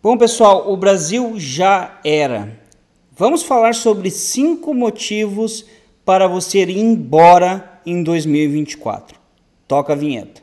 Bom, pessoal, o Brasil já era. Vamos falar sobre cinco motivos para você ir embora em 2024. Toca a vinheta.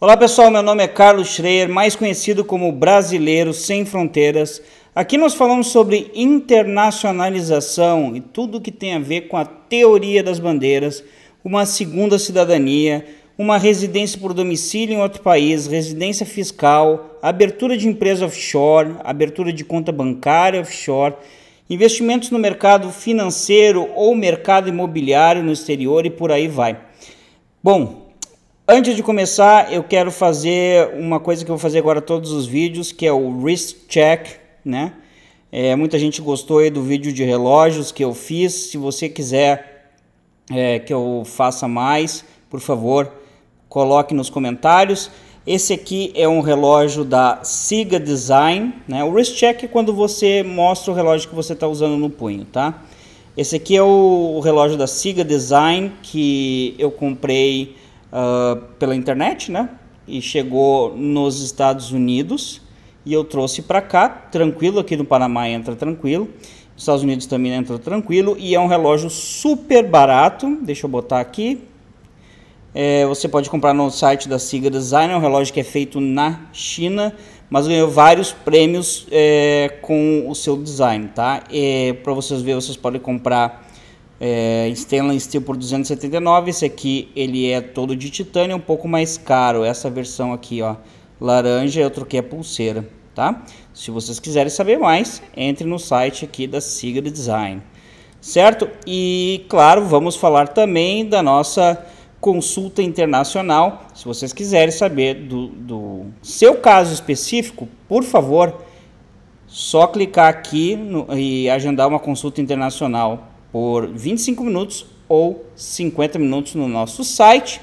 Olá pessoal, meu nome é Carlos Schreier, mais conhecido como Brasileiro Sem Fronteiras. Aqui nós falamos sobre internacionalização e tudo que tem a ver com a teoria das bandeiras, uma segunda cidadania, uma residência por domicílio em outro país, residência fiscal, abertura de empresa offshore, abertura de conta bancária offshore, investimentos no mercado financeiro ou mercado imobiliário no exterior e por aí vai. Bom, Antes de começar, eu quero fazer uma coisa que eu vou fazer agora todos os vídeos, que é o wrist check, né? É, muita gente gostou aí do vídeo de relógios que eu fiz. Se você quiser é, que eu faça mais, por favor, coloque nos comentários. Esse aqui é um relógio da Siga Design, né? O wrist check é quando você mostra o relógio que você está usando no punho, tá? Esse aqui é o, o relógio da Siga Design que eu comprei uh, pela internet, né? E chegou nos Estados Unidos e eu trouxe para cá, tranquilo. Aqui no Panamá entra tranquilo, nos Estados Unidos também entra tranquilo e é um relógio super barato. Deixa eu botar aqui. É, você pode comprar no site da Siga Design, é um relógio que é feito na China, mas ganhou vários prêmios é, com o seu design, tá? É, para vocês verem, vocês podem comprar é, stainless steel por 279 esse aqui ele é todo de titânio um pouco mais caro essa versão aqui ó laranja eu troquei a pulseira tá? Se vocês quiserem saber mais entre no site aqui da Siga Design certo? E claro vamos falar também da nossa consulta internacional. Se vocês quiserem saber do, do seu caso específico por favor só clicar aqui no, e agendar uma consulta internacional por 25 minutos ou 50 minutos no nosso site.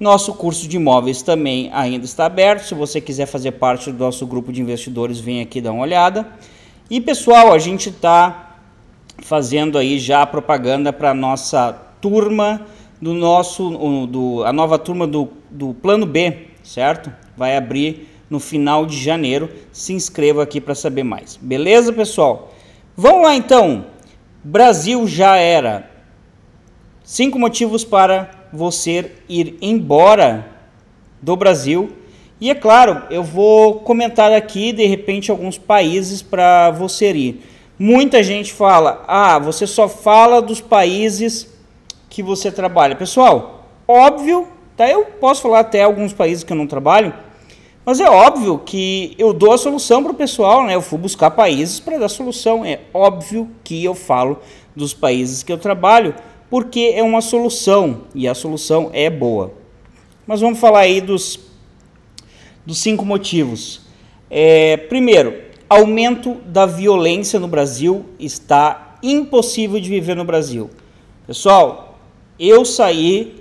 Nosso curso de imóveis também ainda está aberto. Se você quiser fazer parte do nosso grupo de investidores, vem aqui dar uma olhada. E pessoal, a gente está fazendo aí já a propaganda para a nossa turma do nosso, do, a nova turma do, do Plano B, certo? Vai abrir no final de janeiro. Se inscreva aqui para saber mais. Beleza, pessoal? Vamos lá então. Brasil já era. Cinco motivos para você ir embora do Brasil. E é claro, eu vou comentar aqui de repente alguns países para você ir. Muita gente fala: "Ah, você só fala dos países que você trabalha". Pessoal, óbvio, tá? Eu posso falar até alguns países que eu não trabalho, mas é óbvio que eu dou a solução para o pessoal, né? Eu fui buscar países para dar solução. É óbvio que eu falo dos países que eu trabalho, porque é uma solução e a solução é boa. Mas vamos falar aí dos, dos cinco motivos. É, primeiro, aumento da violência no Brasil está impossível de viver no Brasil. Pessoal, eu saí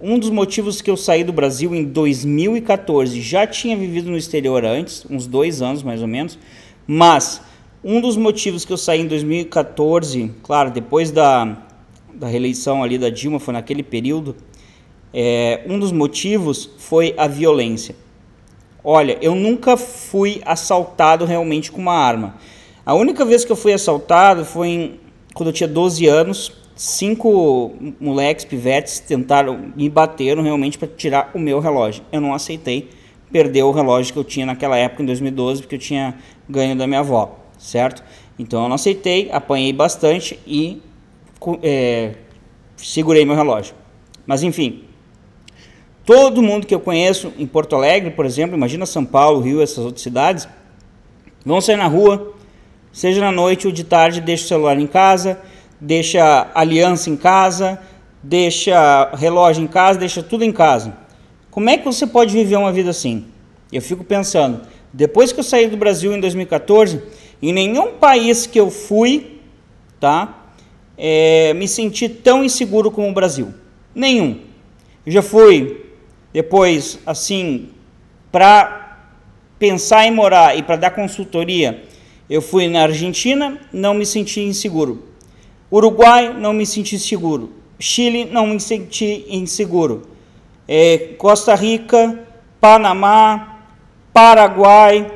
um dos motivos que eu saí do Brasil em 2014, já tinha vivido no exterior antes, uns dois anos mais ou menos, mas um dos motivos que eu saí em 2014, claro, depois da, da reeleição ali da Dilma, foi naquele período, é, um dos motivos foi a violência. Olha, eu nunca fui assaltado realmente com uma arma. A única vez que eu fui assaltado foi em, quando eu tinha 12 anos, cinco moleques, pivetes, tentaram me bateram realmente para tirar o meu relógio. Eu não aceitei perder o relógio que eu tinha naquela época, em 2012, porque eu tinha ganho da minha avó, certo? Então eu não aceitei, apanhei bastante e é, segurei meu relógio. Mas enfim, todo mundo que eu conheço em Porto Alegre, por exemplo, imagina São Paulo, Rio, essas outras cidades, vão sair na rua, seja na noite ou de tarde, deixa o celular em casa, deixa aliança em casa, deixa relógio em casa, deixa tudo em casa. Como é que você pode viver uma vida assim? Eu fico pensando, depois que eu saí do Brasil em 2014, em nenhum país que eu fui, tá, é, me senti tão inseguro como o Brasil. Nenhum. Eu já fui depois, assim, para pensar em morar e para dar consultoria, eu fui na Argentina, não me senti inseguro. Uruguai, não me senti seguro. Chile, não me senti inseguro. É, Costa Rica, Panamá, Paraguai,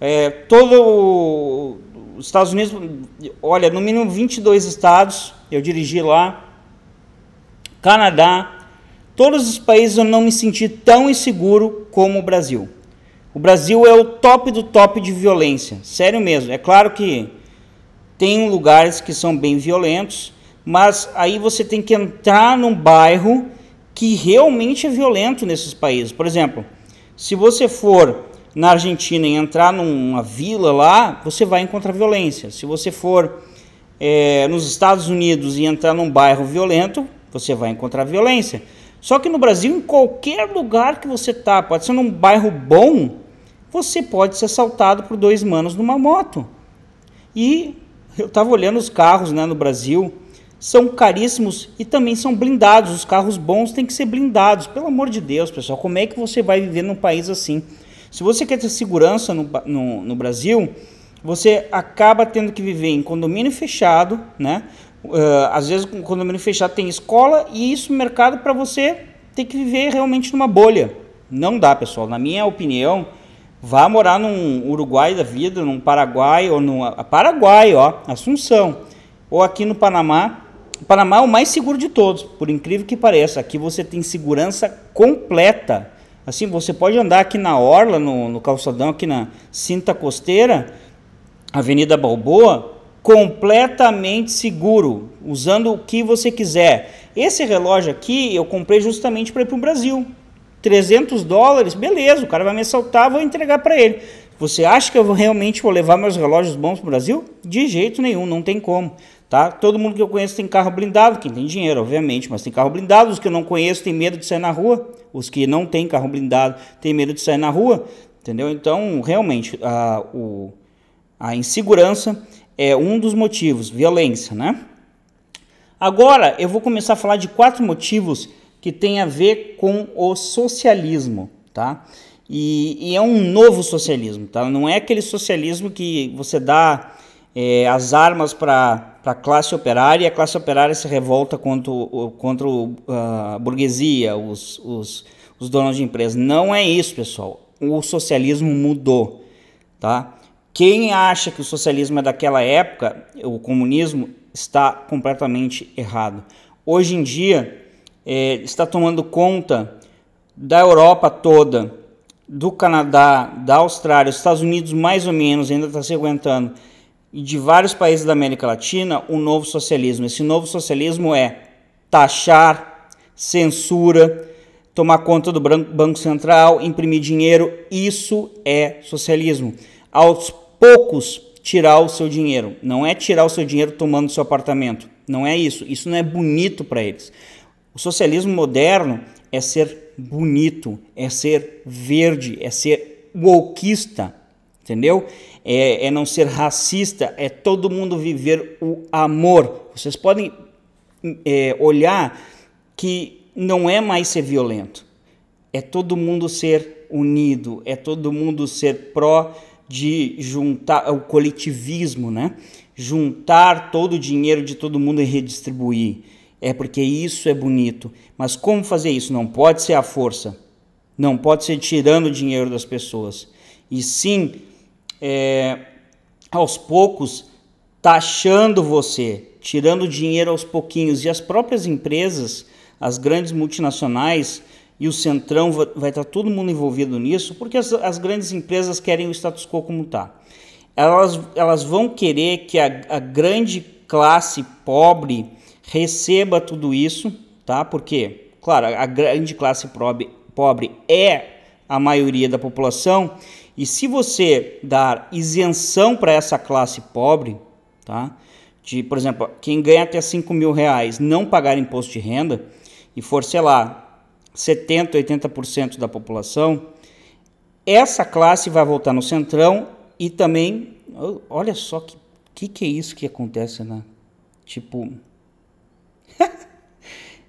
é, todo os Estados Unidos, olha, no mínimo 22 estados, eu dirigi lá, Canadá, todos os países eu não me senti tão inseguro como o Brasil. O Brasil é o top do top de violência, sério mesmo. É claro que tem lugares que são bem violentos, mas aí você tem que entrar num bairro que realmente é violento nesses países. Por exemplo, se você for na Argentina e entrar numa vila lá, você vai encontrar violência. Se você for é, nos Estados Unidos e entrar num bairro violento, você vai encontrar violência. Só que no Brasil, em qualquer lugar que você tá, pode ser num bairro bom, você pode ser assaltado por dois manos numa moto. E eu estava olhando os carros né, no Brasil, são caríssimos e também são blindados. Os carros bons têm que ser blindados. Pelo amor de Deus, pessoal, como é que você vai viver num país assim? Se você quer ter segurança no, no, no Brasil, você acaba tendo que viver em condomínio fechado, né? Uh, às vezes, com condomínio fechado tem escola e isso mercado para você ter que viver realmente numa bolha. Não dá, pessoal. Na minha opinião, vá morar num Uruguai da vida, num Paraguai ou no Paraguai, ó, Assunção, ou aqui no Panamá. O Panamá é o mais seguro de todos, por incrível que pareça. Aqui você tem segurança completa. Assim, você pode andar aqui na orla, no, no calçadão, aqui na cinta costeira, Avenida Balboa, completamente seguro, usando o que você quiser. Esse relógio aqui eu comprei justamente para ir para o Brasil. 300 dólares, beleza, o cara vai me assaltar, vou entregar para ele. Você acha que eu realmente vou levar meus relógios bons para o Brasil? De jeito nenhum, não tem como. Tá? Todo mundo que eu conheço tem carro blindado, quem tem dinheiro, obviamente, mas tem carro blindado. Os que eu não conheço têm medo de sair na rua. Os que não têm carro blindado têm medo de sair na rua. Entendeu? Então, realmente, a, o, a insegurança é um dos motivos, violência, né? Agora eu vou começar a falar de quatro motivos que têm a ver com o socialismo, tá? E, e é um novo socialismo, tá? Não é aquele socialismo que você dá é, as armas para a classe operária e a classe operária se revolta contra, contra a burguesia, os, os, os donos de empresas. Não é isso, pessoal. O socialismo mudou, tá? Quem acha que o socialismo é daquela época, o comunismo, está completamente errado. Hoje em dia, é, está tomando conta da Europa toda, do Canadá, da Austrália, os Estados Unidos mais ou menos ainda está se aguentando, e de vários países da América Latina, o novo socialismo. Esse novo socialismo é taxar, censura, tomar conta do Banco Central, imprimir dinheiro. Isso é socialismo. Aos poucos tirar o seu dinheiro. Não é tirar o seu dinheiro tomando seu apartamento. Não é isso. Isso não é bonito para eles. O socialismo moderno é ser bonito, é ser verde, é ser wokeista, entendeu? É, é não ser racista, é todo mundo viver o amor. Vocês podem é, olhar que não é mais ser violento, é todo mundo ser unido, é todo mundo ser pró de juntar o coletivismo, né? Juntar todo o dinheiro de todo mundo e redistribuir. É porque isso é bonito. Mas como fazer isso? Não pode ser a força. Não pode ser tirando o dinheiro das pessoas. E sim, é, aos poucos, taxando você, tirando dinheiro aos pouquinhos. E as próprias empresas, as grandes multinacionais, e o Centrão vai, estar todo mundo envolvido nisso, porque as, as grandes empresas querem o status quo como está. Elas, elas vão querer que a, a grande classe pobre receba tudo isso, tá? Porque, claro, a grande classe pobre, pobre é a maioria da população, e se você dar isenção para essa classe pobre, tá? De, por exemplo, quem ganha até 5 mil reais não pagar imposto de renda e for, sei lá, 70%, 80% da população, essa classe vai voltar no centrão e também, olha só que que, que é isso que acontece, né? Tipo,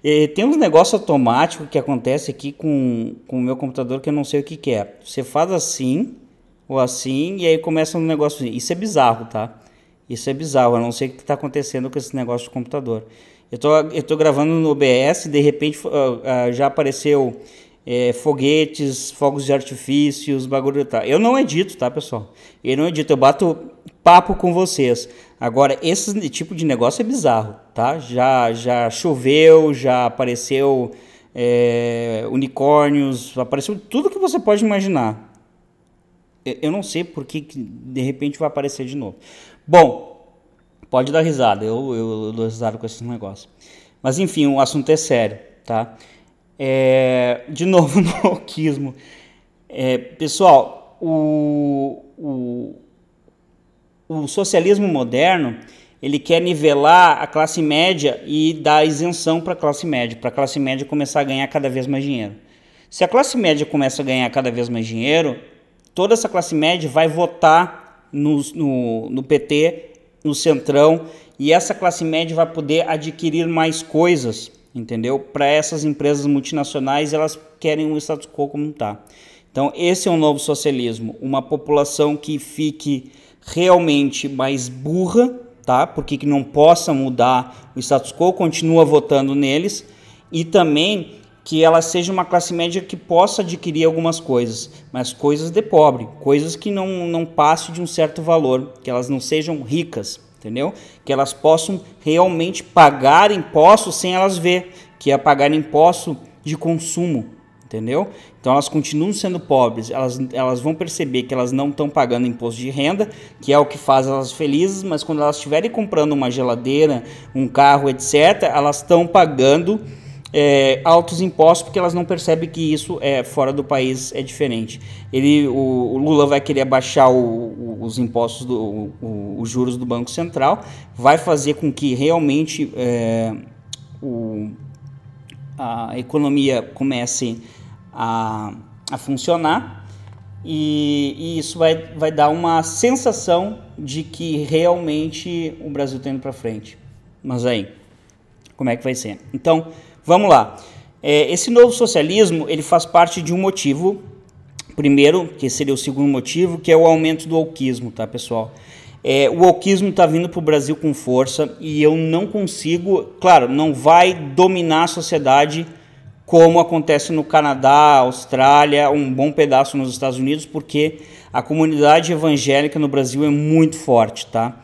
é, tem uns negócios automáticos que acontece aqui com, com o meu computador que eu não sei o que, que é. Você faz assim ou assim e aí começa um negócio. Isso é bizarro, tá? Isso é bizarro, eu não sei o que está acontecendo com esse negócio de computador. Eu tô, eu tô gravando no OBS, de repente uh, uh, já apareceu é, foguetes, fogos de artifícios, bagulho tá. Eu não edito, tá, pessoal? Eu não edito, eu bato papo com vocês. Agora, esse tipo de negócio é bizarro, tá? Já, já choveu, já apareceu é, unicórnios, apareceu tudo que você pode imaginar. Eu não sei por que de repente vai aparecer de novo. Bom, pode dar risada, eu, eu, eu dou risada com esse negócio. Mas enfim, o assunto é sério, tá? É, de novo no autismo. É, pessoal, o, o, o socialismo moderno ele quer nivelar a classe média e dar isenção para a classe média, para a classe média começar a ganhar cada vez mais dinheiro. Se a classe média começa a ganhar cada vez mais dinheiro, toda essa classe média vai votar no, no, no PT, no Centrão, e essa classe média vai poder adquirir mais coisas entendeu? Para essas empresas multinacionais, elas querem um status quo como está. Então, esse é um novo socialismo, uma população que fique realmente mais burra, tá? Porque que não possa mudar o status quo, continua votando neles e também que ela seja uma classe média que possa adquirir algumas coisas, mas coisas de pobre, coisas que não, não passem de um certo valor, que elas não sejam ricas, entendeu? Que elas possam realmente pagar impostos sem elas ver, que é pagar imposto de consumo, entendeu? Então elas continuam sendo pobres, elas, elas vão perceber que elas não estão pagando imposto de renda, que é o que faz elas felizes, mas quando elas estiverem comprando uma geladeira, um carro, etc., elas estão pagando é, altos impostos porque elas não percebem que isso é fora do país é diferente. Ele, o, o Lula vai querer baixar o, o, os impostos, do, os juros do Banco Central, vai fazer com que realmente é, a economia comece a, a funcionar e, e, isso vai, vai dar uma sensação de que realmente o Brasil está indo para frente. Mas aí, como é que vai ser? Então, Vamos lá. É, esse novo socialismo ele faz parte de um motivo, primeiro, que seria o segundo motivo, que é o aumento do alquismo, tá, pessoal? É, o alquismo está vindo para o Brasil com força e eu não consigo, claro, não vai dominar a sociedade como acontece no Canadá, Austrália, um bom pedaço nos Estados Unidos, porque a comunidade evangélica no Brasil é muito forte, tá?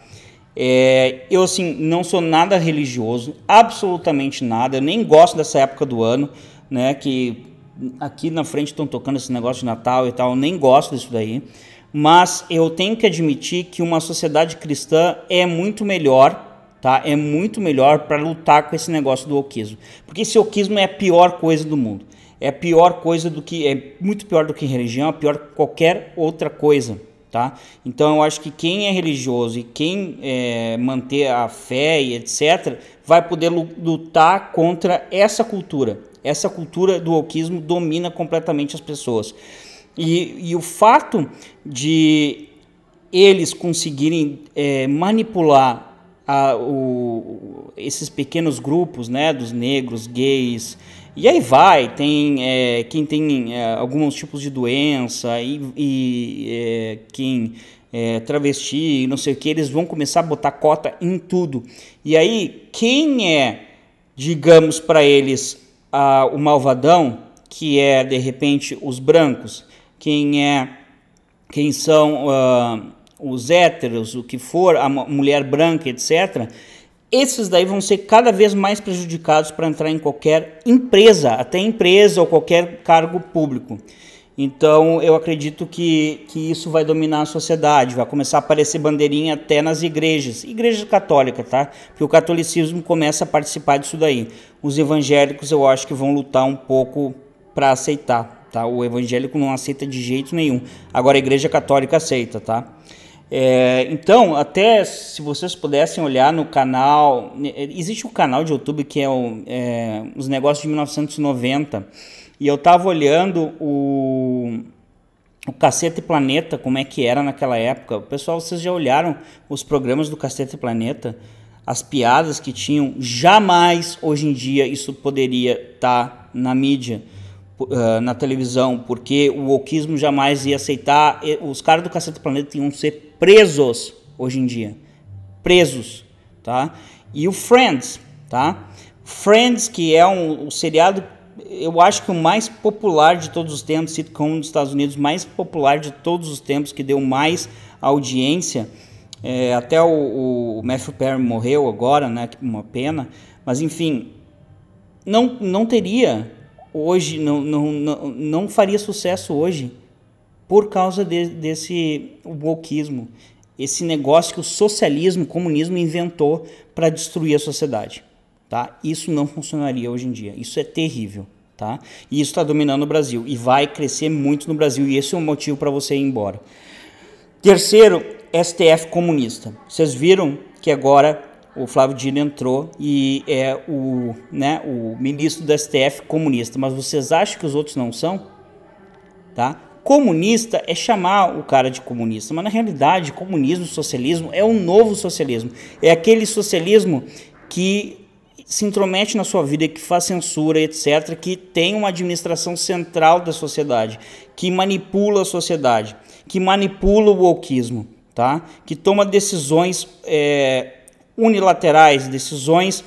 É, eu, assim, não sou nada religioso, absolutamente nada. Eu nem gosto dessa época do ano, né? Que aqui na frente estão tocando esse negócio de Natal e tal. Eu nem gosto disso daí. Mas eu tenho que admitir que uma sociedade cristã é muito melhor tá? É muito melhor para lutar com esse negócio do oquismo, porque esse oquismo é a pior coisa do mundo. É a pior coisa do que é muito pior do que religião, é pior que qualquer outra coisa. Tá? Então eu acho que quem é religioso e quem é, manter a fé e etc vai poder lutar contra essa cultura. Essa cultura do alquismo domina completamente as pessoas. E, e o fato de eles conseguirem é, manipular a, o, esses pequenos grupos, né, dos negros, gays, e aí vai, tem é, quem tem é, alguns tipos de doença e, e é, quem é travesti, não sei o que, eles vão começar a botar cota em tudo. E aí, quem é, digamos para eles, a, o malvadão, que é de repente os brancos, quem é, quem são uh, os héteros, o que for, a mulher branca, etc esses daí vão ser cada vez mais prejudicados para entrar em qualquer empresa, até empresa ou qualquer cargo público. Então eu acredito que, que isso vai dominar a sociedade, vai começar a aparecer bandeirinha até nas igrejas, igreja católica, tá? Porque o catolicismo começa a participar disso daí. Os evangélicos eu acho que vão lutar um pouco para aceitar, tá? O evangélico não aceita de jeito nenhum. Agora a igreja católica aceita, tá? É, então, até se vocês pudessem olhar no canal, existe um canal de YouTube que é, o, é os negócios de 1990 e eu tava olhando o, o Cacete Planeta, como é que era naquela época. Pessoal, vocês já olharam os programas do Cacete Planeta? As piadas que tinham, jamais hoje em dia isso poderia estar tá na mídia. Na televisão, porque o wokeismo jamais ia aceitar. Os caras do Cacete Planeta tinham ser presos hoje em dia. presos, tá? E o Friends, tá? Friends, que é um, um seriado, eu acho que o mais popular de todos os tempos, sitcom dos Estados Unidos, mais popular de todos os tempos, que deu mais audiência. É, até o, o Matthew Perry morreu agora, né? Uma pena. Mas enfim, não, não teria hoje, não, não, não, não faria sucesso hoje por causa de, desse wokeismo, esse negócio que o socialismo, o comunismo inventou para destruir a sociedade. Tá? Isso não funcionaria hoje em dia. Isso é terrível. Tá? E isso está dominando o Brasil e vai crescer muito no Brasil. E esse é o motivo para você ir embora. Terceiro, STF comunista. Vocês viram que agora o Flávio Dino entrou e é o, né, o ministro do STF comunista. Mas vocês acham que os outros não são? Tá? Comunista é chamar o cara de comunista, mas na realidade, comunismo, socialismo é um novo socialismo. É aquele socialismo que se intromete na sua vida, que faz censura, etc., que tem uma administração central da sociedade, que manipula a sociedade, que manipula o wokeismo, tá? que toma decisões é, unilaterais, decisões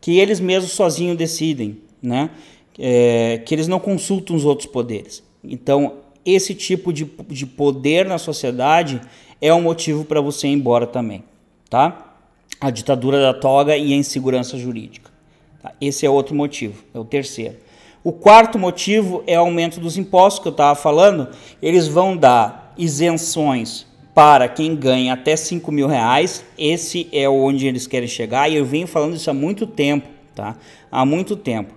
que eles mesmos sozinhos decidem, né? É, que eles não consultam os outros poderes. Então, esse tipo de, de poder na sociedade é um motivo para você ir embora também, tá? a ditadura da toga e a insegurança jurídica. Tá? Esse é outro motivo, é o terceiro. O quarto motivo é o aumento dos impostos que eu estava falando. Eles vão dar isenções para quem ganha até 5 mil reais. Esse é onde eles querem chegar e eu venho falando isso há muito tempo, tá? Há muito tempo.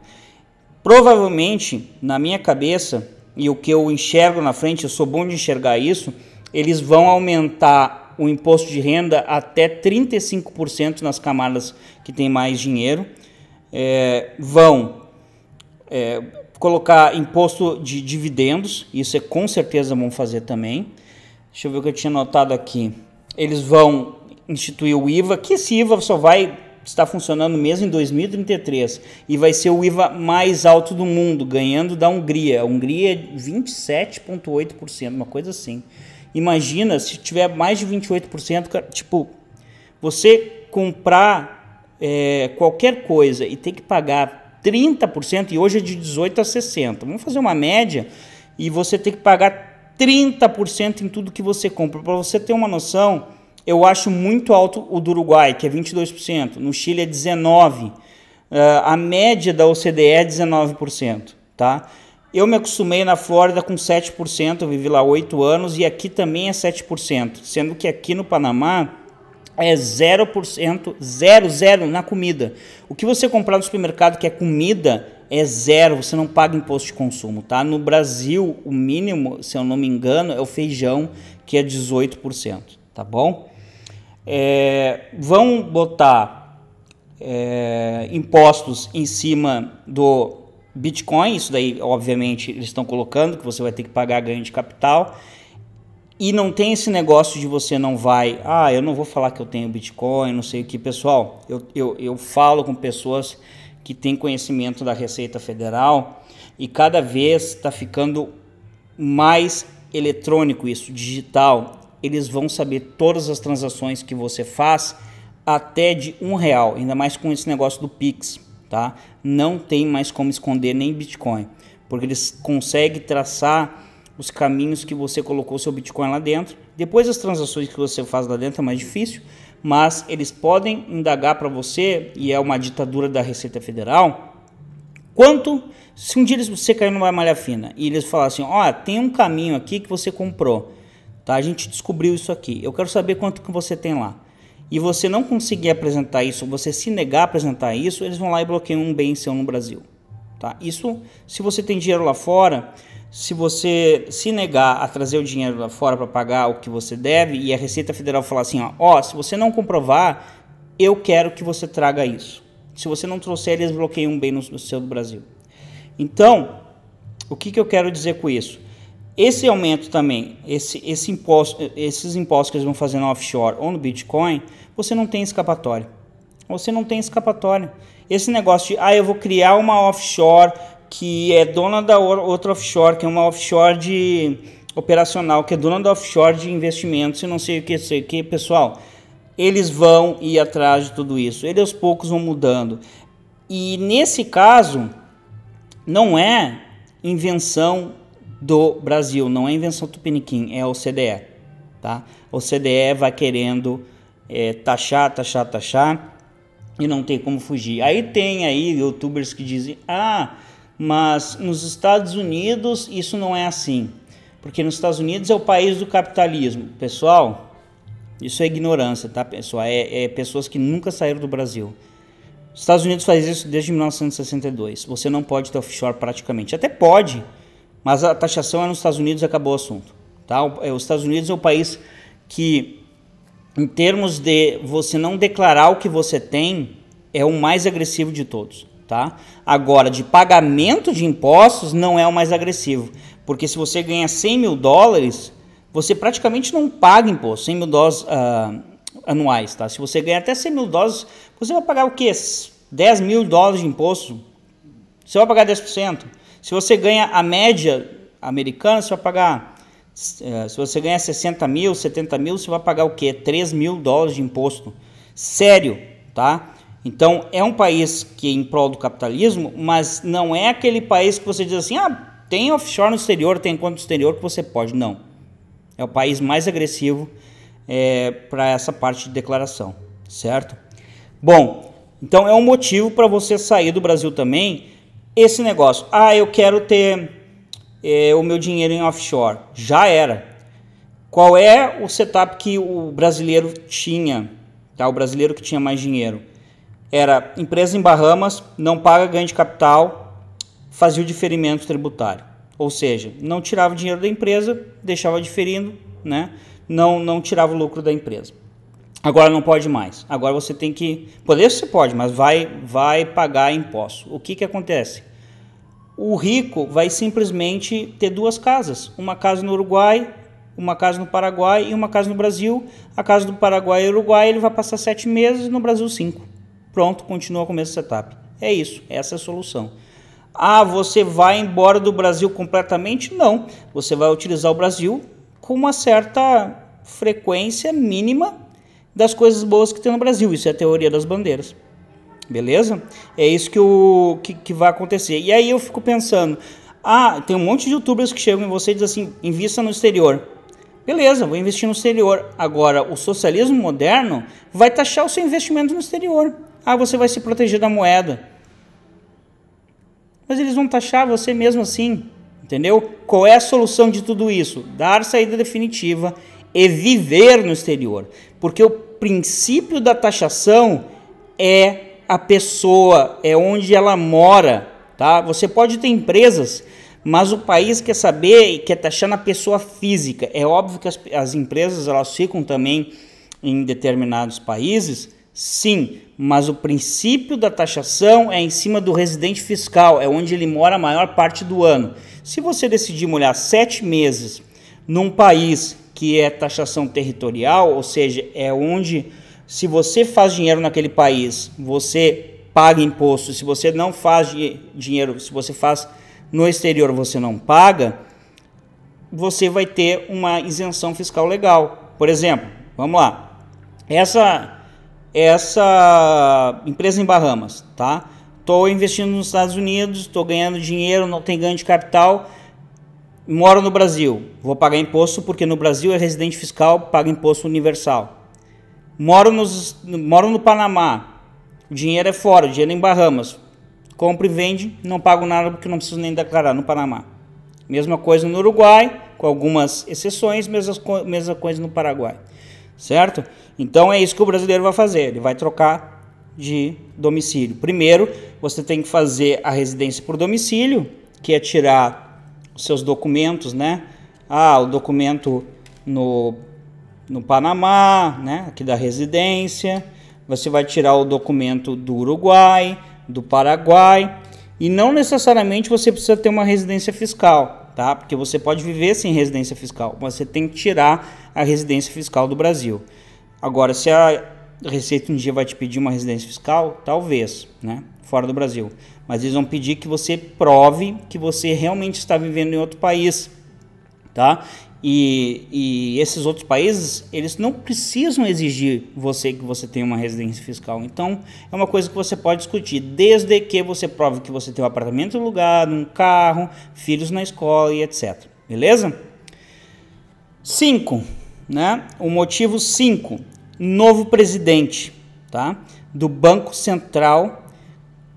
Provavelmente, na minha cabeça, e o que eu enxergo na frente, eu sou bom de enxergar isso, eles vão aumentar o imposto de renda até 35% nas camadas que têm mais dinheiro. É, vão é, colocar imposto de dividendos, isso é com certeza vão fazer também. Deixa eu ver o que eu tinha notado aqui. Eles vão instituir o IVA, que esse IVA só vai estar funcionando mesmo em 2033 e vai ser o IVA mais alto do mundo, ganhando da Hungria. A Hungria é 27,8%, uma coisa assim. Imagina se tiver mais de 28%, tipo, você comprar é, qualquer coisa e ter que pagar 30%, e hoje é de 18% a 60%. Vamos fazer uma média e você tem que pagar 30% em tudo que você compra. Para você ter uma noção, eu acho muito alto o do Uruguai, que é 22%. No Chile é 19%. Uh, a média da OCDE é 19%. Tá? Eu me acostumei na Flórida com 7%, eu vivi lá 8 anos, e aqui também é 7%, sendo que aqui no Panamá é 0%, 0, 0 na comida. O que você comprar no supermercado que é comida é zero, você não paga imposto de consumo, tá? No Brasil, o mínimo, se eu não me engano, é o feijão, que é 18%, tá bom? É, vão botar é, impostos em cima do Bitcoin, isso daí, obviamente, eles estão colocando que você vai ter que pagar ganho de capital. E não tem esse negócio de você não vai, ah, eu não vou falar que eu tenho Bitcoin, não sei o que. Pessoal, eu, eu, eu falo com pessoas que têm conhecimento da Receita Federal e cada vez está ficando mais eletrônico isso, digital. Eles vão saber todas as transações que você faz até de um real, ainda mais com esse negócio do Pix tá? Não tem mais como esconder nem Bitcoin, porque eles conseguem traçar os caminhos que você colocou seu Bitcoin lá dentro. Depois as transações que você faz lá dentro é mais difícil, mas eles podem indagar para você, e é uma ditadura da Receita Federal, quanto, se um dia você cair numa malha fina e eles falarem assim, ó, oh, tem um caminho aqui que você comprou, tá? A gente descobriu isso aqui, eu quero saber quanto que você tem lá e você não conseguir apresentar isso, você se negar a apresentar isso, eles vão lá e bloqueiam um bem seu no Brasil. Tá? Isso, se você tem dinheiro lá fora, se você se negar a trazer o dinheiro lá fora para pagar o que você deve e a Receita Federal falar assim, ó, se você não comprovar, eu quero que você traga isso. Se você não trouxer, eles bloqueiam um bem no, no seu Brasil. Então, o que, que eu quero dizer com isso? Esse aumento também, esse, esse imposto, esses impostos que eles vão fazer no offshore ou no Bitcoin, você não tem escapatória. Você não tem escapatória. Esse negócio de, ah, eu vou criar uma offshore que é dona da outra offshore, que é uma offshore de operacional, que é dona da offshore de investimentos e não sei o que, sei o que, pessoal. eles vão ir atrás de tudo isso. Eles aos poucos vão mudando. E nesse caso, não é invenção do Brasil, não é invenção tupiniquim, é o CDE. Tá? O CDE vai querendo é, taxar, taxar, taxar e não tem como fugir. Aí tem aí youtubers que dizem: ah, mas nos Estados Unidos isso não é assim, porque nos Estados Unidos é o país do capitalismo. Pessoal, isso é ignorância, tá, pessoal? É, é pessoas que nunca saíram do Brasil. Os Estados Unidos faz isso desde 1962. Você não pode ter offshore praticamente. Até pode, mas a taxação é nos Estados Unidos e acabou o assunto. Tá? É, os Estados Unidos é o país que, em termos de você não declarar o que você tem, é o mais agressivo de todos. Tá? Agora, de pagamento de impostos, não é o mais agressivo. Porque se você ganha 100 mil dólares, você praticamente não paga imposto, 100 mil dólares uh, anuais. Tá? Se você ganha até 100 mil dólares, você vai pagar o quê? 10 mil dólares de imposto? Você vai pagar 10%. Se você ganha a média americana, você vai pagar. Eh, se você ganha 60 mil, 70 mil, você vai pagar o quê? 3 mil dólares de imposto. Sério, tá? Então é um país que é em prol do capitalismo, mas não é aquele país que você diz assim, ah, tem offshore no exterior, tem conta no exterior que você pode. Não. É o país mais agressivo é, para essa parte de declaração, certo? Bom, então é um motivo para você sair do Brasil também esse negócio. Ah, eu quero ter é, o meu dinheiro em offshore. Já era. Qual é o setup que o brasileiro tinha? Tá? O brasileiro que tinha mais dinheiro era empresa em Bahamas, não paga ganho de capital, fazia o diferimento tributário. Ou seja, não tirava o dinheiro da empresa, deixava diferindo, né? não, não tirava o lucro da empresa. Agora não pode mais. Agora você tem que. Poder você pode, mas vai, vai pagar imposto. O que, que acontece? O rico vai simplesmente ter duas casas: uma casa no Uruguai, uma casa no Paraguai e uma casa no Brasil. A casa do Paraguai e Uruguai ele vai passar sete meses, no Brasil cinco. Pronto, continua com o mesmo setup. É isso, essa é a solução. Ah, você vai embora do Brasil completamente? Não. Você vai utilizar o Brasil com uma certa frequência mínima das coisas boas que tem no Brasil. Isso é a teoria das bandeiras. Beleza? É isso que, o, que, que vai acontecer. E aí eu fico pensando, ah, tem um monte de youtubers que chegam em você e dizem assim, invista no exterior. Beleza, vou investir no exterior. Agora, o socialismo moderno vai taxar o seu investimento no exterior. Ah, você vai se proteger da moeda. Mas eles vão taxar você mesmo assim. Entendeu? Qual é a solução de tudo isso? Dar saída definitiva e viver no exterior. Porque o princípio da taxação é a pessoa, é onde ela mora, tá? Você pode ter empresas, mas o país quer saber e quer taxar na pessoa física. É óbvio que as, as empresas elas ficam também em determinados países, sim, mas o princípio da taxação é em cima do residente fiscal, é onde ele mora a maior parte do ano. Se você decidir molhar sete meses num país que é taxação territorial, ou seja, é onde se você faz dinheiro naquele país, você paga imposto. Se você não faz dinheiro, se você faz no exterior, você não paga, você vai ter uma isenção fiscal legal. Por exemplo, vamos lá. Essa essa empresa em Bahamas, tá? Estou investindo nos Estados Unidos, estou ganhando dinheiro, não tem ganho de capital, moro no Brasil, vou pagar imposto porque no Brasil é residente fiscal, paga imposto universal. Moro, nos, moro no Panamá, o dinheiro é fora, o dinheiro é em Bahamas, compro e vende, não pago nada porque não preciso nem declarar no Panamá. Mesma coisa no Uruguai, com algumas exceções, mesma, mesma coisa no Paraguai certo? Então é isso que o brasileiro vai fazer, ele vai trocar de domicílio. Primeiro, você tem que fazer a residência por domicílio, que é tirar os seus documentos, né? Ah, o documento no, no Panamá, né? Aqui da residência. Você vai tirar o documento do Uruguai, do Paraguai. E não necessariamente você precisa ter uma residência fiscal tá? Porque você pode viver sem residência fiscal, mas você tem que tirar a residência fiscal do Brasil. Agora, se a Receita um dia vai te pedir uma residência fiscal, talvez, né? Fora do Brasil. Mas eles vão pedir que você prove que você realmente está vivendo em outro país, tá? E, e, esses outros países, eles não precisam exigir você que você tenha uma residência fiscal. Então, é uma coisa que você pode discutir, desde que você prove que você tem um apartamento alugado, um carro, filhos na escola e etc. Beleza? 5, né? O motivo 5, novo presidente, tá? Do Banco Central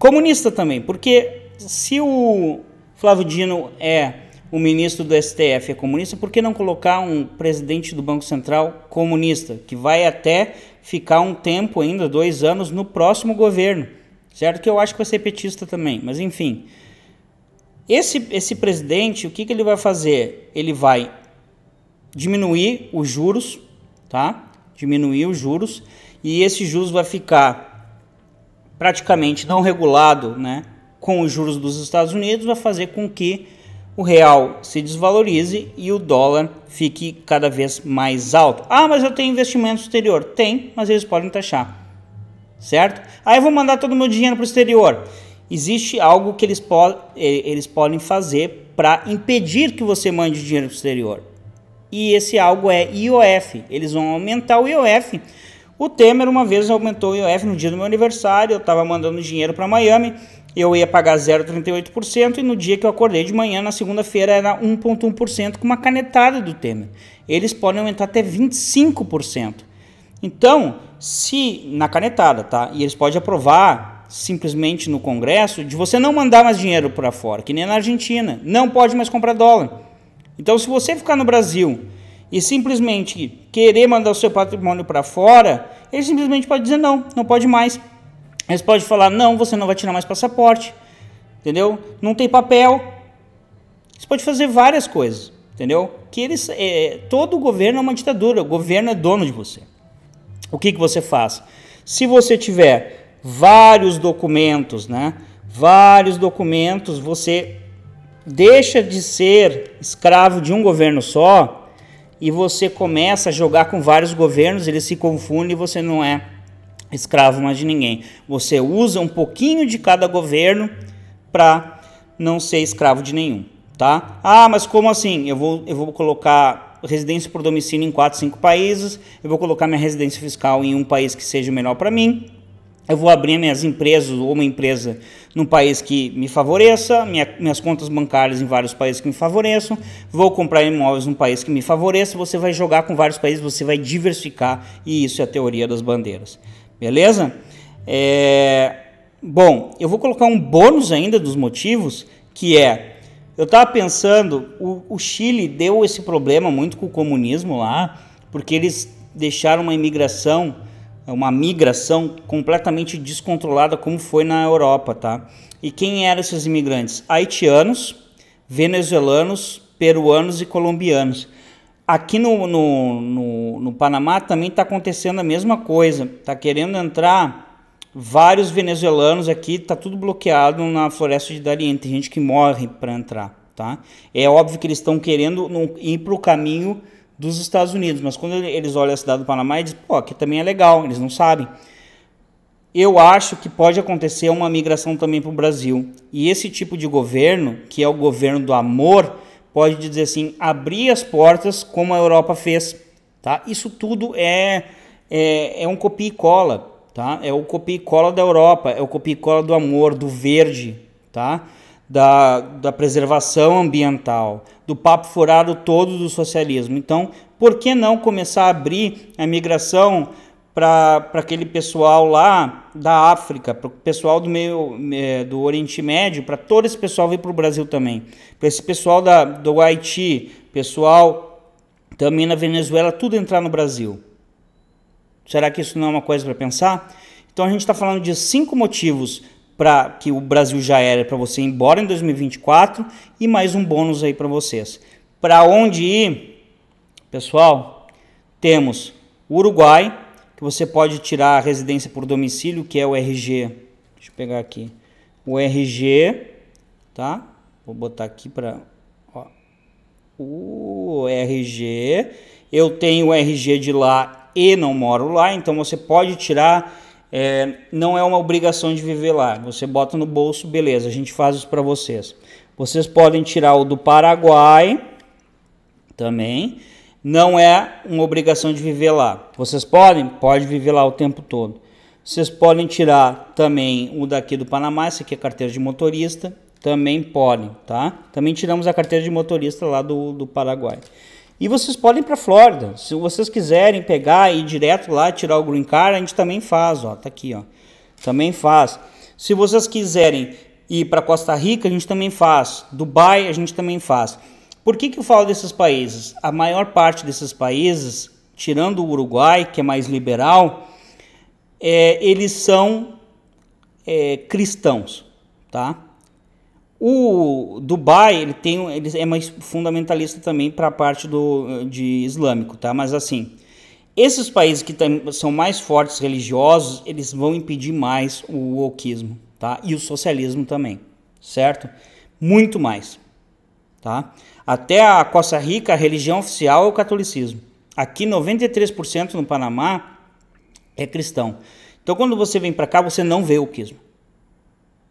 comunista também, porque se o Flávio Dino é o ministro do STF é comunista, por que não colocar um presidente do Banco Central comunista, que vai até ficar um tempo ainda, dois anos, no próximo governo? Certo que eu acho que vai ser petista também, mas enfim. Esse, esse presidente, o que, que ele vai fazer? Ele vai diminuir os juros, tá? Diminuir os juros, e esse juros vai ficar praticamente não regulado, né? Com os juros dos Estados Unidos, vai fazer com que o real se desvalorize e o dólar fique cada vez mais alto. Ah, mas eu tenho investimento exterior. Tem, mas eles podem taxar. Certo? Aí eu vou mandar todo o meu dinheiro para o exterior. Existe algo que eles, po eles podem fazer para impedir que você mande dinheiro para o exterior. E esse algo é IOF. Eles vão aumentar o IOF. O Temer uma vez aumentou o IOF no dia do meu aniversário. Eu estava mandando dinheiro para Miami eu ia pagar 0,38% e no dia que eu acordei de manhã, na segunda-feira, era 1,1% com uma canetada do Temer. Eles podem aumentar até 25%. Então, se na canetada, tá? E eles podem aprovar simplesmente no Congresso de você não mandar mais dinheiro para fora, que nem na Argentina, não pode mais comprar dólar. Então, se você ficar no Brasil e simplesmente querer mandar o seu patrimônio para fora, ele simplesmente pode dizer não, não pode mais. Eles podem falar, não, você não vai tirar mais passaporte, entendeu? Não tem papel. Você pode fazer várias coisas, entendeu? Que eles, é, todo governo é uma ditadura, o governo é dono de você. O que, que você faz? Se você tiver vários documentos, né? Vários documentos, você deixa de ser escravo de um governo só e você começa a jogar com vários governos, eles se confundem e você não é escravo mais de ninguém. Você usa um pouquinho de cada governo para não ser escravo de nenhum, tá? Ah, mas como assim? Eu vou, eu vou colocar residência por domicílio em 4, 5 países, eu vou colocar minha residência fiscal em um país que seja melhor para mim, eu vou abrir minhas empresas ou uma empresa num país que me favoreça, minha, minhas contas bancárias em vários países que me favoreçam, vou comprar imóveis num país que me favoreça, você vai jogar com vários países, você vai diversificar e isso é a teoria das bandeiras. Beleza? É... Bom, eu vou colocar um bônus ainda dos motivos, que é, eu estava pensando, o, o Chile deu esse problema muito com o comunismo lá, porque eles deixaram uma imigração, uma migração completamente descontrolada, como foi na Europa, tá? E quem eram esses imigrantes? Haitianos, venezuelanos, peruanos e colombianos. Aqui no, no, no, no Panamá também está acontecendo a mesma coisa. Está querendo entrar vários venezuelanos aqui, está tudo bloqueado na floresta de Darien. Tem gente que morre para entrar. Tá? É óbvio que eles estão querendo ir para o caminho dos Estados Unidos, mas quando eles olham a cidade do Panamá, eles dizem, pô, aqui também é legal, eles não sabem. Eu acho que pode acontecer uma migração também para o Brasil. E esse tipo de governo, que é o governo do amor, pode dizer assim, abrir as portas como a Europa fez. Tá? Isso tudo é, é, é um copia e cola. Tá? É o copia e cola da Europa, é o copia e cola do amor, do verde, tá? da, da preservação ambiental, do papo furado todo do socialismo. Então, por que não começar a abrir a migração para aquele pessoal lá da África, para o pessoal do meio é, do Oriente Médio, para todo esse pessoal vir para o Brasil também, para esse pessoal da, do Haiti, pessoal também na Venezuela, tudo entrar no Brasil. Será que isso não é uma coisa para pensar? Então a gente está falando de cinco motivos para que o Brasil já era para você ir embora em 2024 e mais um bônus aí para vocês. Para onde ir, pessoal? Temos Uruguai, que você pode tirar a residência por domicílio, que é o RG. Deixa eu pegar aqui. O RG, tá? Vou botar aqui para o RG. Eu tenho o RG de lá e não moro lá, então você pode tirar. É, não é uma obrigação de viver lá. Você bota no bolso, beleza, a gente faz isso para vocês. Vocês podem tirar o do Paraguai, Também. Não é uma obrigação de viver lá. Vocês podem? Pode viver lá o tempo todo. Vocês podem tirar também o daqui do Panamá, esse aqui é carteira de motorista. Também podem, tá? Também tiramos a carteira de motorista lá do, do Paraguai. E vocês podem ir para Flórida. Se vocês quiserem pegar e ir direto lá tirar o green card, a gente também faz, ó, tá aqui, ó. Também faz. Se vocês quiserem ir para Costa Rica, a gente também faz. Dubai, a gente também faz. Por que, que eu falo desses países? A maior parte desses países, tirando o Uruguai, que é mais liberal, é, eles são é, cristãos, tá? O Dubai ele tem ele é mais fundamentalista também para a parte do de islâmico, tá? Mas assim, esses países que tem, são mais fortes religiosos, eles vão impedir mais o wokeismo, tá? E o socialismo também, certo? Muito mais, tá? Até a Costa Rica, a religião oficial é o catolicismo. Aqui 93% no Panamá é cristão. Então quando você vem para cá, você não vê o wokeismo.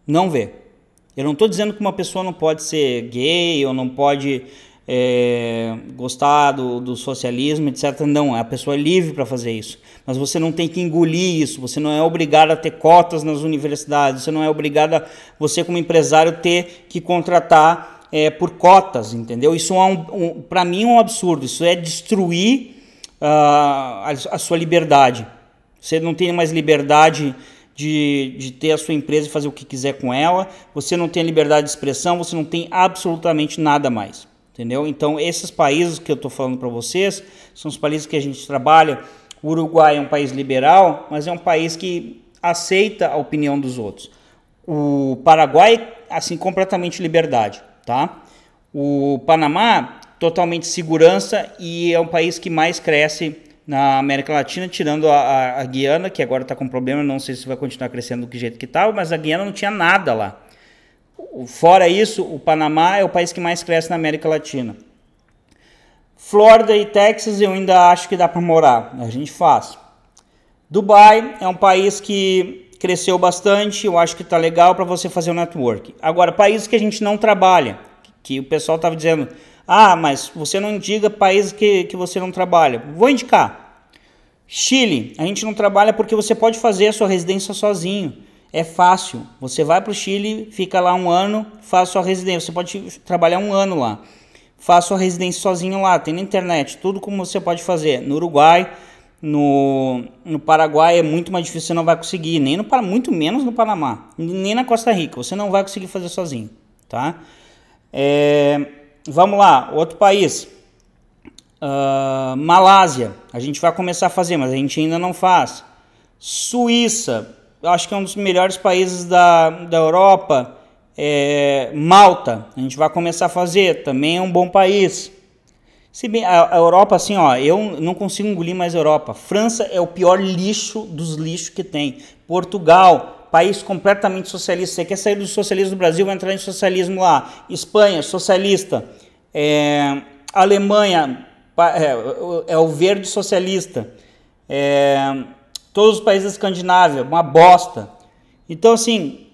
Não vê. Eu não estou dizendo que uma pessoa não pode ser gay ou não pode é, gostar do, do, socialismo, etc. Não, a pessoa é livre para fazer isso. Mas você não tem que engolir isso, você não é obrigado a ter cotas nas universidades, você não é obrigado, a, você como empresário, ter que contratar é, por cotas, entendeu? Isso é um, um para mim é um absurdo, isso é destruir uh, a, a sua liberdade. Você não tem mais liberdade de, de ter a sua empresa e fazer o que quiser com ela, você não tem liberdade de expressão, você não tem absolutamente nada mais. Entendeu? Então, esses países que eu estou falando para vocês são os países que a gente trabalha. O Uruguai é um país liberal, mas é um país que aceita a opinião dos outros. O Paraguai, assim, completamente liberdade, tá? O Panamá, totalmente segurança e é um país que mais cresce na América Latina, tirando a, a, a Guiana, que agora está com problema, não sei se vai continuar crescendo do jeito que estava, mas a Guiana não tinha nada lá. Fora isso, o Panamá é o país que mais cresce na América Latina. Flórida e Texas eu ainda acho que dá para morar, a gente faz. Dubai é um país que cresceu bastante, eu acho que está legal para você fazer o network. Agora, países que a gente não trabalha, que o pessoal estava dizendo, ah, mas você não indica países que, que você não trabalha. Vou indicar. Chile, a gente não trabalha porque você pode fazer a sua residência sozinho. É fácil. Você vai para o Chile, fica lá um ano, faz sua residência. Você pode trabalhar um ano lá. Faz sua residência sozinho lá. Tem na internet, tudo como você pode fazer. No Uruguai, no, no Paraguai é muito mais difícil, você não vai conseguir. Nem no muito menos no Panamá, nem na Costa Rica. Você não vai conseguir fazer sozinho, tá? É, Vamos lá, outro país. Uh, Malásia, a gente vai começar a fazer, mas a gente ainda não faz. Suíça, eu acho que é um dos melhores países da, da Europa. É, Malta, a gente vai começar a fazer, também é um bom país. Se bem, a, a, Europa, assim, ó, eu não consigo engolir mais Europa. França é o pior lixo dos lixos que tem. Portugal, país completamente socialista. Você quer sair do socialismo do Brasil, vai entrar em socialismo lá. Espanha, socialista. É, Alemanha, é, é, o verde socialista. É, todos os países da Escandinávia, uma bosta. Então, assim,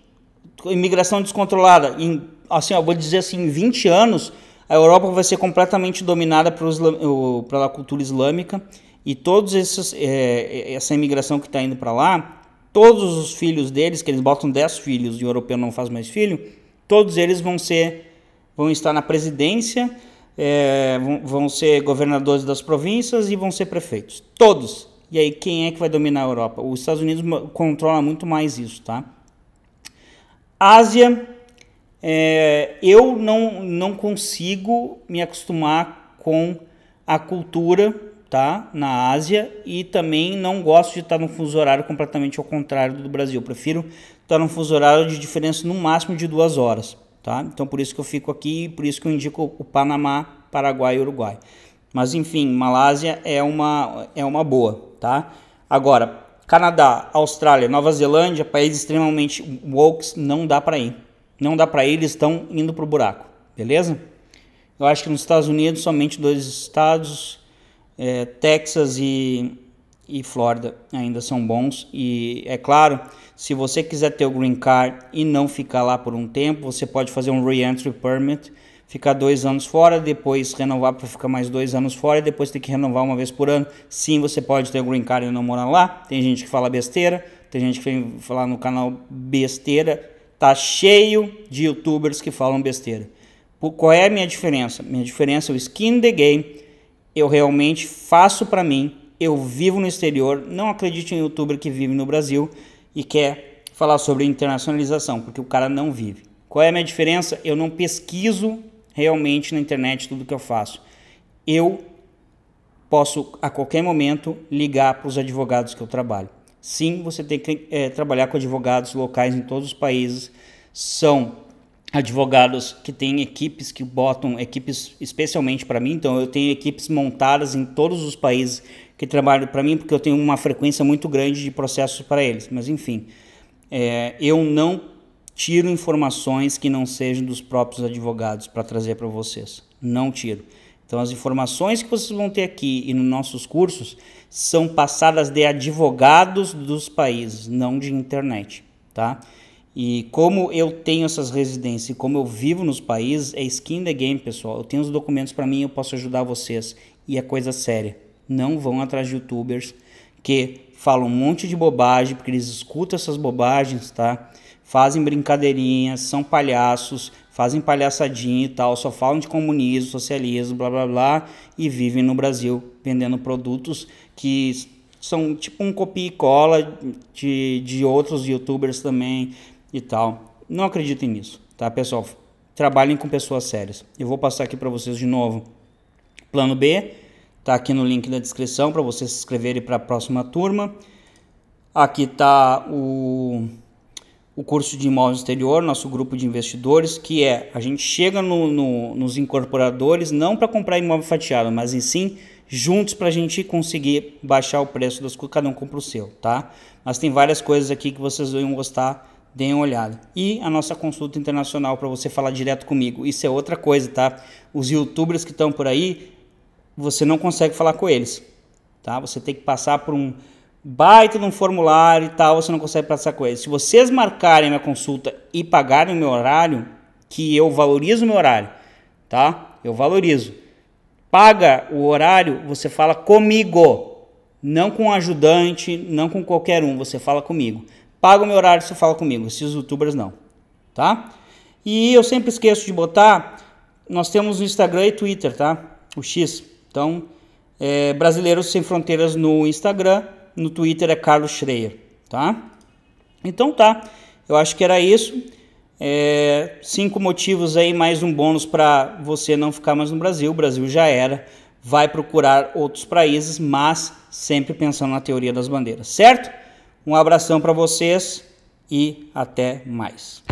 imigração descontrolada. Em, assim, vou dizer assim, em 20 anos, a Europa vai ser completamente dominada pela cultura islâmica e todos esses é, essa imigração que está indo para lá todos os filhos deles, que eles botam 10 filhos e o europeu não faz mais filho, todos eles vão ser vão estar na presidência, é, vão, ser governadores das províncias e vão ser prefeitos. Todos. E aí quem é que vai dominar a Europa? Os Estados Unidos controla muito mais isso, tá? Ásia, é, eu não, não consigo me acostumar com a cultura tá? na Ásia e também não gosto de estar num fuso horário completamente ao contrário do Brasil. Eu prefiro estar num fuso horário de diferença no máximo de duas horas. Tá? Então por isso que eu fico aqui, por isso que eu indico o Panamá, Paraguai e Uruguai. Mas enfim, Malásia é uma, é uma boa. Tá? Agora, Canadá, Austrália, Nova Zelândia, países extremamente woke, não dá para ir. Não dá para ir, eles estão indo para o buraco. Beleza? Eu acho que nos Estados Unidos somente dois estados é, Texas e, e Flórida ainda são bons. E é claro, se você quiser ter o green card e não ficar lá por um tempo, você pode fazer um re-entry permit, ficar dois anos fora, depois renovar para ficar mais dois anos fora e depois ter que renovar uma vez por ano. Sim, você pode ter o green card e não morar lá. Tem gente que fala besteira, tem gente que vem falar no canal besteira. Tá cheio de youtubers que falam besteira. Qual é a minha diferença? Minha diferença é o skin the game. Eu realmente faço para mim. Eu vivo no exterior. Não acredite em youtuber que vive no Brasil e quer falar sobre internacionalização, porque o cara não vive. Qual é a minha diferença? Eu não pesquiso realmente na internet tudo que eu faço. Eu posso a qualquer momento ligar para os advogados que eu trabalho. Sim, você tem que é, trabalhar com advogados locais em todos os países. São advogados que têm equipes que botam equipes especialmente para mim. Então eu tenho equipes montadas em todos os países que trabalham para mim porque eu tenho uma frequência muito grande de processos para eles. Mas enfim, é, eu não tiro informações que não sejam dos próprios advogados para trazer para vocês. Não tiro. Então, as informações que vocês vão ter aqui e nos nossos cursos são passadas de advogados dos países, não de internet, tá? E como eu tenho essas residências e como eu vivo nos países, é skin the game, pessoal. Eu tenho os documentos para mim, eu posso ajudar vocês. E é coisa séria. Não vão atrás de youtubers que falam um monte de bobagem, porque eles escutam essas bobagens, tá? fazem brincadeirinhas, são palhaços, fazem palhaçadinha e tal, só falam de comunismo, socialismo, blá blá blá, e vivem no Brasil vendendo produtos que são tipo um copia e cola de, de outros youtubers também e tal. Não acreditem nisso, tá pessoal? Trabalhem com pessoas sérias. Eu vou passar aqui para vocês de novo. Plano B, tá aqui no link da descrição para vocês se inscreverem para a próxima turma. Aqui tá o o curso de imóvel exterior, nosso grupo de investidores, que é a gente chega no, no, nos incorporadores não para comprar imóvel fatiado, mas em sim juntos para a gente conseguir baixar o preço das coisas, cada um compra o seu, tá? Mas tem várias coisas aqui que vocês vão gostar, deem uma olhada. E a nossa consulta internacional para você falar direto comigo, isso é outra coisa, tá? Os youtubers que estão por aí, você não consegue falar com eles, tá? Você tem que passar por um baita de um formulário e tal, você não consegue passar com ele. Se vocês marcarem minha consulta e pagarem o meu horário, que eu valorizo o meu horário, tá? Eu valorizo. Paga o horário, você fala comigo, não com um ajudante, não com qualquer um, você fala comigo. Paga o meu horário, você fala comigo. Esses youtubers não, tá? E eu sempre esqueço de botar, nós temos o Instagram e Twitter, tá? O X. Então, é, Brasileiros Sem Fronteiras no Instagram no Twitter é Carlos Schreier, tá? Então tá, eu acho que era isso. É, cinco motivos aí, mais um bônus para você não ficar mais no Brasil. O Brasil já era. Vai procurar outros países, mas sempre pensando na teoria das bandeiras, certo? Um abração para vocês e até mais.